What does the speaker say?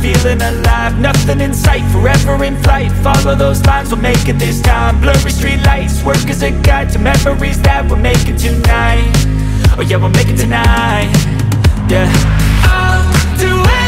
feeling alive. Nothing in sight, forever in flight. Follow those lines, we'll make it this time. Blurry street lights, work as a guide To memories that we're making tonight. Oh yeah, we'll make it tonight. Yeah. I'll do anything